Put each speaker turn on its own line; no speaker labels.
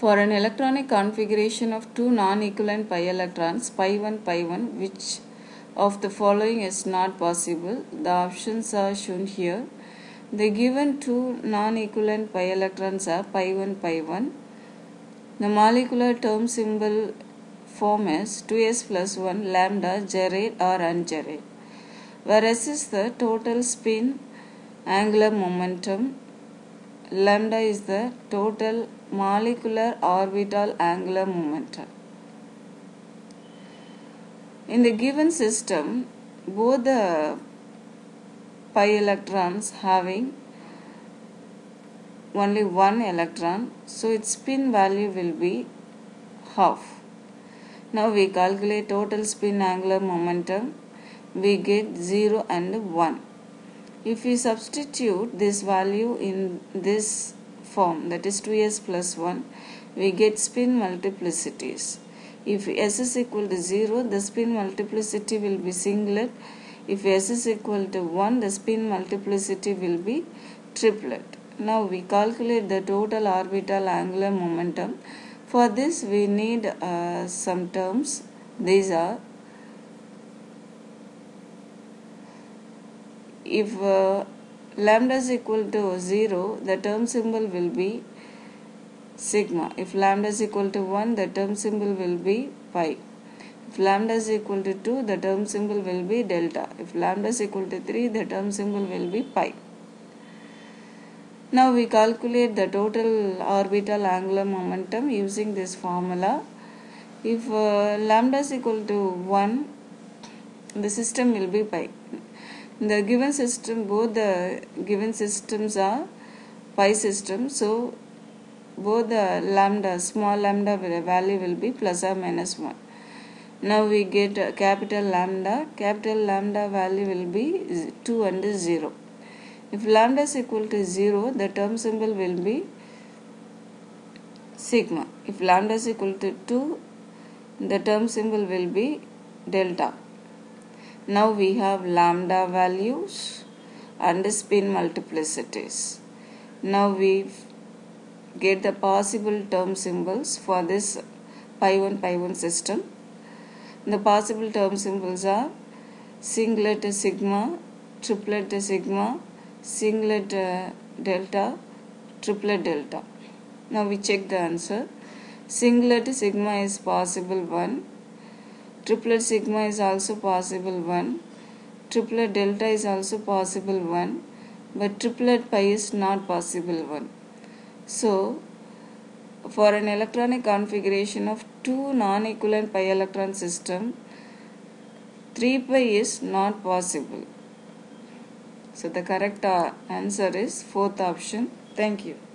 For an electronic configuration of two non-equivalent pi electrons, pi 1, pi 1, which of the following is not possible? The options are shown here. The given two non-equivalent pi electrons are pi 1, pi 1. The molecular term symbol form is 2s plus 1 lambda gerade or ungerade. Where s is the total spin angular momentum, lambda is the total molecular orbital angular momentum. In the given system, both the pi electrons having only one electron, so its spin value will be half. Now we calculate total spin angular momentum, we get 0 and 1. If we substitute this value in this form that is 2s plus 1, we get spin multiplicities. If s is equal to 0, the spin multiplicity will be singlet. If s is equal to 1, the spin multiplicity will be triplet. Now we calculate the total orbital angular momentum. For this we need uh, some terms. These are if uh, lambda is equal to 0, the term symbol will be sigma. If lambda is equal to 1, the term symbol will be pi. If lambda is equal to 2, the term symbol will be delta. If lambda is equal to 3, the term symbol will be phi. Now we calculate the total orbital angular momentum using this formula. If uh, lambda is equal to 1, the system will be pi. The given system, both the given systems are pi system. So both the lambda, small lambda value will be plus or minus 1. Now we get capital lambda. Capital lambda value will be 2 and 0. If lambda is equal to 0, the term symbol will be sigma. If lambda is equal to 2, the term symbol will be delta. Now we have lambda values and spin multiplicities. Now we get the possible term symbols for this pi 1 pi 1 system. The possible term symbols are singlet sigma, triplet sigma, singlet uh, delta, triplet delta. Now we check the answer. Singlet sigma is possible 1. Triplet sigma is also possible 1. Triplet delta is also possible 1. But triplet pi is not possible 1. So, for an electronic configuration of two non-equivalent pi electron system, 3 pi is not possible. So the correct uh, answer is fourth option. Thank you.